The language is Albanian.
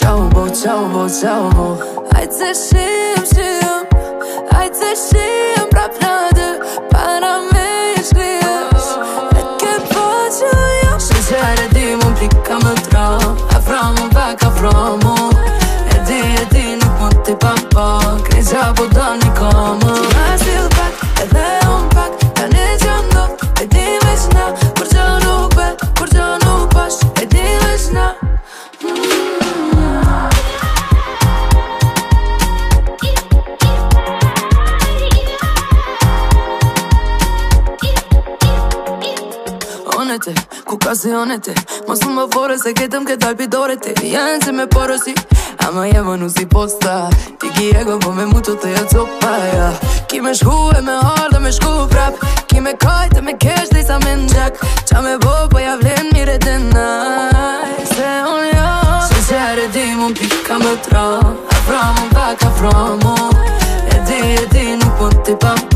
脚步，脚步，脚步，还在心上，还在心。zonete Ku ka zionete Ma su më fore se ketëm këtë alpi Te janë se me porosi Ama ma më në posta Ti ki e gëmë po me mu të të jo jë ja. Ki me shku e me halë me shku prap Ki me kajtë me kesh dhe i sa me në gjak Qa me bo po ja vlen mire të naj Se on jo Se se are di mu pika më tra Afra mu në pak afra mu E di e di nuk pun të pa